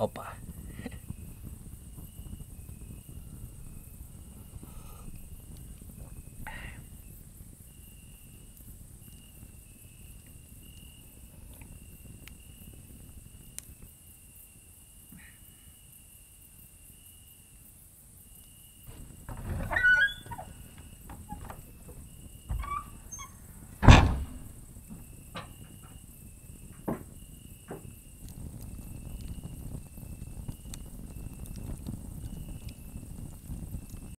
Opa.